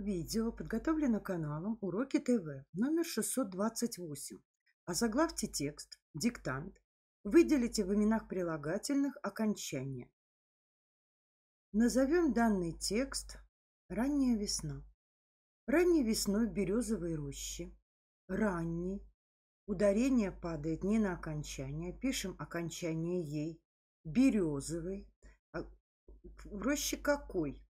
Видео подготовлено каналом Уроки ТВ номер 628. Озаглавьте текст, диктант. Выделите в именах прилагательных окончания. Назовем данный текст «Ранняя весна». Ранней весной в березовой роще. Ранний. Ударение падает не на окончание. Пишем окончание ей. Березовый. А в роще какой?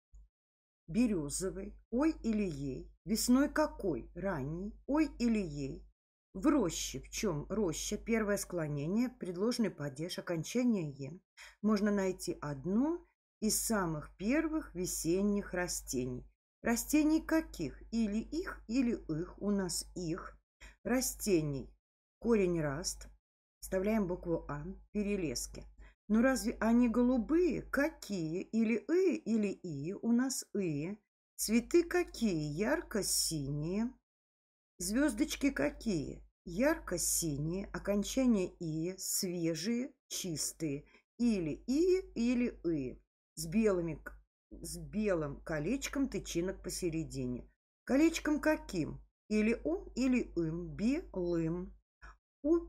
Березовый, ой или ей, весной какой, ранний, ой или ей, в роще, в чем роща, первое склонение, предложенный падеж, окончание «е». Можно найти одно из самых первых весенних растений. Растений каких? Или их, или их. У нас их. Растений. Корень раст. Вставляем букву А. Перелески. Но разве они голубые? Какие? Или «и», или «и». У нас «и». Цветы какие? Ярко-синие. Звездочки какие? Ярко-синие. Окончание «и». Свежие, чистые. Или «и», или «и». С, белыми, с белым колечком тычинок посередине. Колечком каким? Или «ум», или «им». Белым. У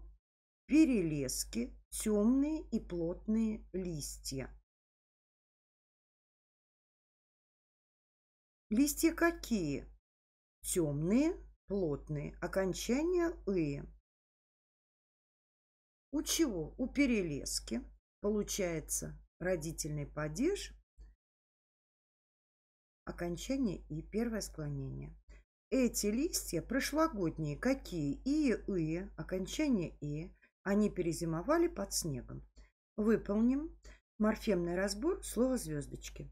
перелески темные и плотные листья. Листья какие? Темные, плотные, окончание «ы». У чего? У перелески получается родительный падеж, окончание «и», первое склонение. Эти листья прошлогодние какие? И, «и», окончание «и», они перезимовали под снегом. Выполним морфемный разбор слова звездочки.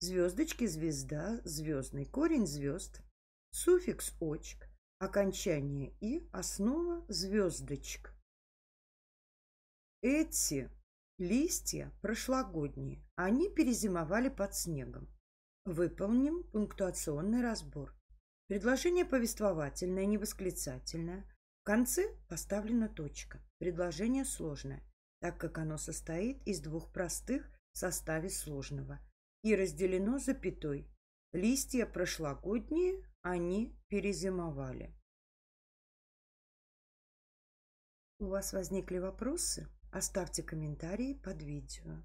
Звездочки, звезда, звездный корень звезд, суффикс очк, окончание и, основа звездочек. Эти листья прошлогодние, они перезимовали под снегом. Выполним пунктуационный разбор. Предложение повествовательное, не восклицательное. В конце поставлена точка. Предложение сложное, так как оно состоит из двух простых в составе сложного и разделено запятой. Листья прошлогодние, они перезимовали. У вас возникли вопросы? Оставьте комментарии под видео.